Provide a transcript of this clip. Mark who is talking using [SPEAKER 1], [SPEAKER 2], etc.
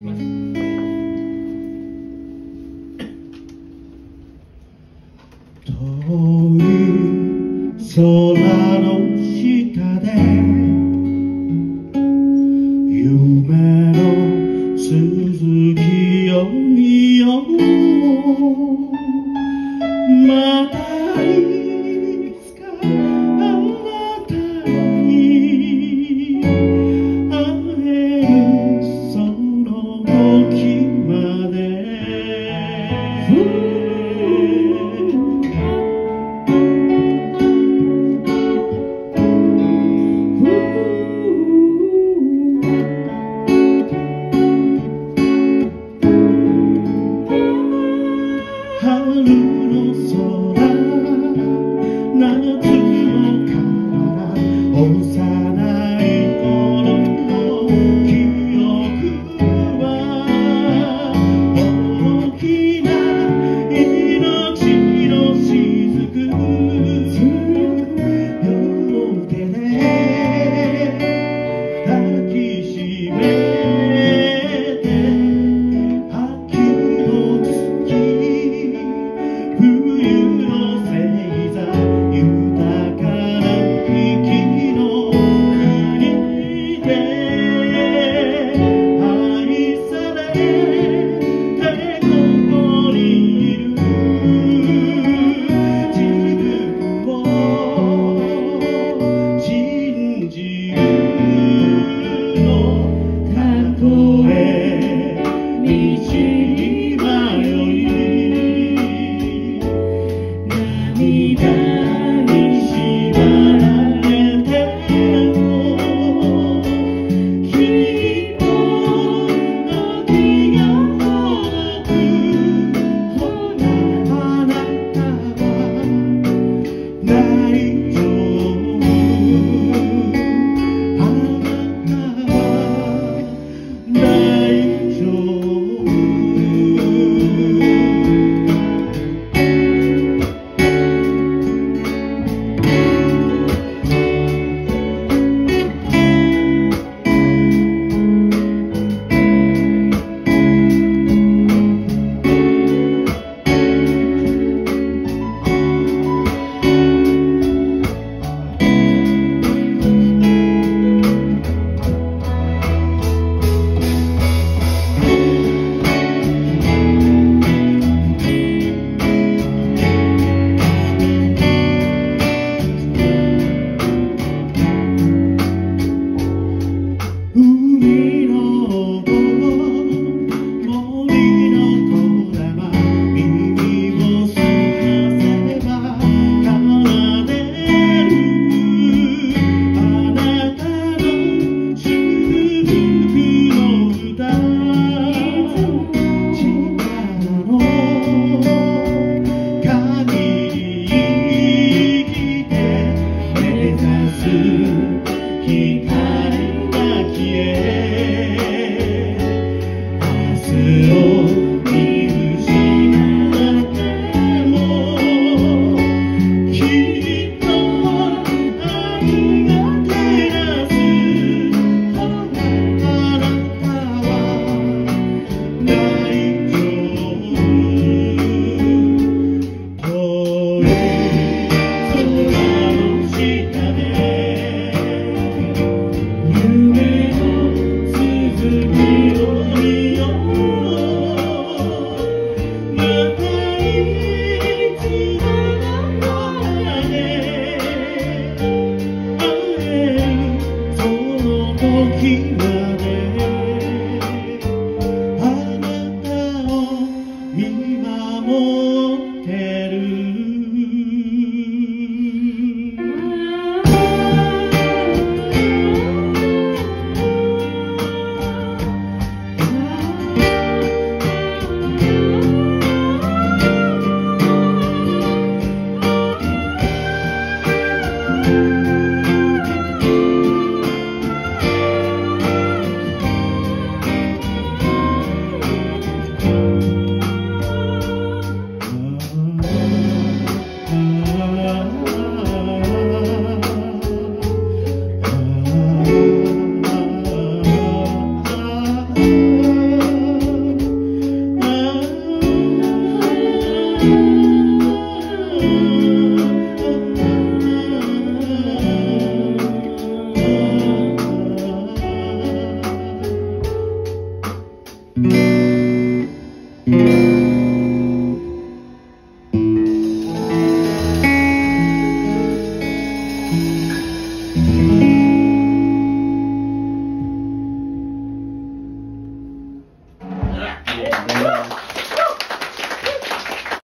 [SPEAKER 1] 遠い空の下で夢の続きを見よう。また not Thank you. keep